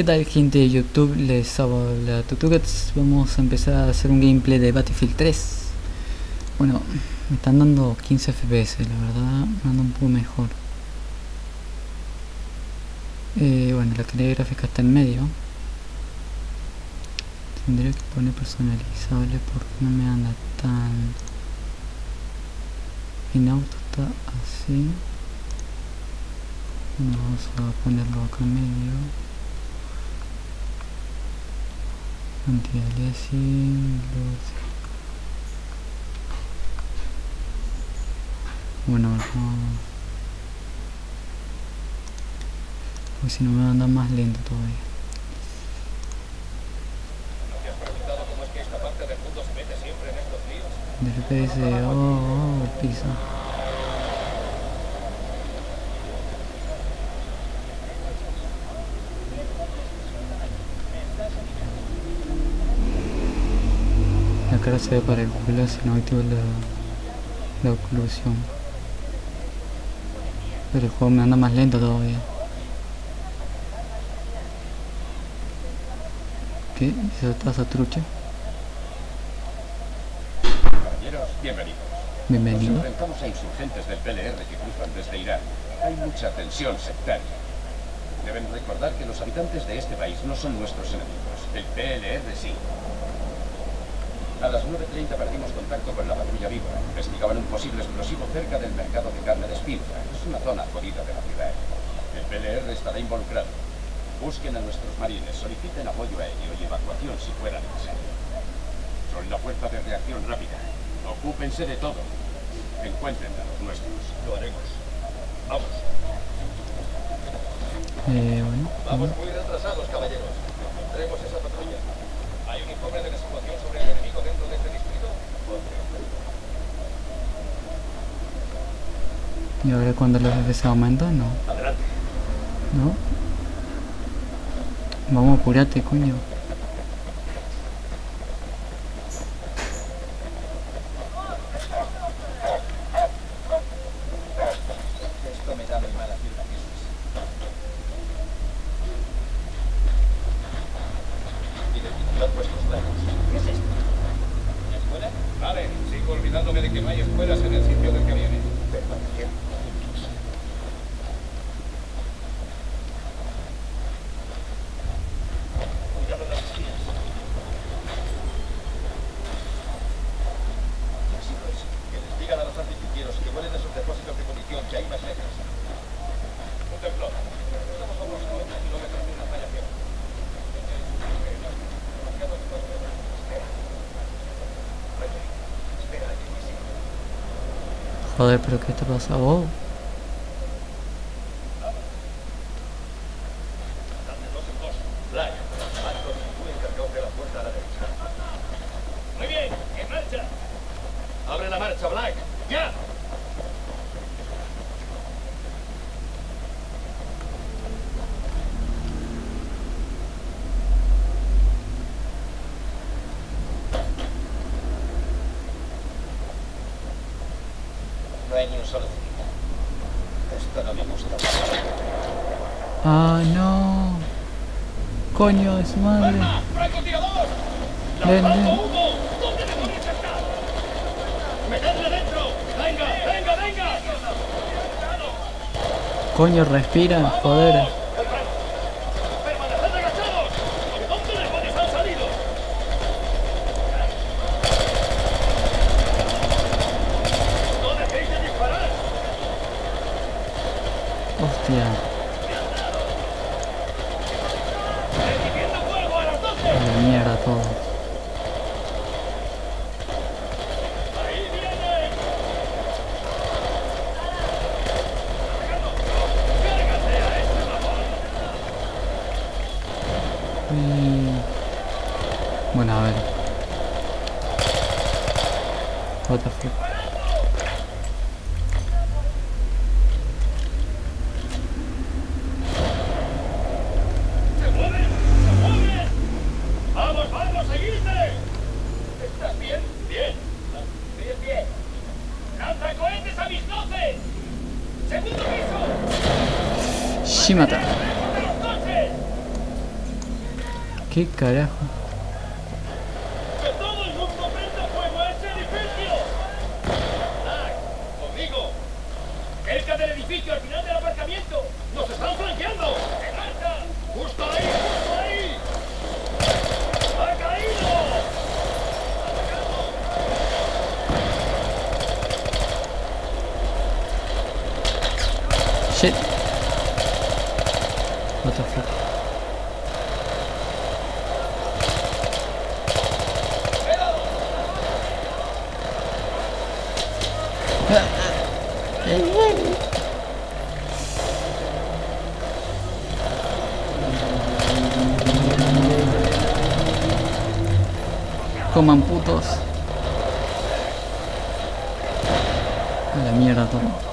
¿Qué tal gente de YouTube? Les habla Tutucats. Vamos a empezar a hacer un gameplay de Battlefield 3. Bueno, me están dando 15 FPS, la verdad, me anda un poco mejor. Eh, bueno, la calidad gráfica está en medio. Tendría que poner personalizable porque no me anda tan... En auto está así. Vamos a ponerlo acá en medio. Anti-aliasing, Bueno, no. Porque si no me anda más lento todavía. De FPS, oh, oh, el piso. Cara se ve para el culo si no activo la, la oclusión. Pero el juego me anda más lento todavía. ¿Qué? ¿Esa taza trucha? Caballeros, bienvenidos. Bienvenido. Nos enfrentamos a insurgentes del PLR que cruzan desde Irán. Hay mucha tensión sectaria. Deben recordar que los habitantes de este país no son nuestros enemigos. El PLR sí. A las 9.30 perdimos contacto con la patrulla víbora. Investigaban un posible explosivo cerca del mercado de carne de Spinza. Es una zona jodida de la ciudad. El PLR estará involucrado. Busquen a nuestros marines, soliciten apoyo aéreo y evacuación si fuera necesario. Son la fuerza de reacción rápida. Ocúpense de todo. Encuentren a los nuestros. Lo haremos. Vamos. Eh, bueno. Vamos muy retrasados, caballeros. Encontremos esa patrulla. ¿Hay un informe de la situación sobre el enemigo dentro de este distrito? ¿Y ahora cuando los FPS aumentan? No. Adelante. ¿No? Vamos, apurate, coño. Esto me da muy mala pinta, Jesús. Identificar vuestros planos. ¿Qué es esto? ¿Escuela? Vale, sigo olvidándome de que no hay escuelas en el sitio del que viene. Permaneciendo juntos. Cuidado las esquinas. Así pues, que les digan artificieros que vuelen esos depósitos de munición que hay más lejos. Un temblor. Estamos a unos 90 kilómetros de una falla espacio. Espera. Joder, pero ¿qué te pasa? Oh. Civil. Esto no me. Ah, no. Coño de su madre. Ven, ¡Lanzando ven. Coño, respira, joder. Todo. Y... Bueno, a ver. What the fuck. Que todo el mundo frente fuego a este edificio. Conmigo. Cerca del edificio, al final del aparcamiento. ¡Nos están flanqueando! ¡En marcha! ¡Justo ahí! ¡Justo ahí! ¡Ha caído! ¡Atacamos! What the fuck? Coman putos. A la mierda todo.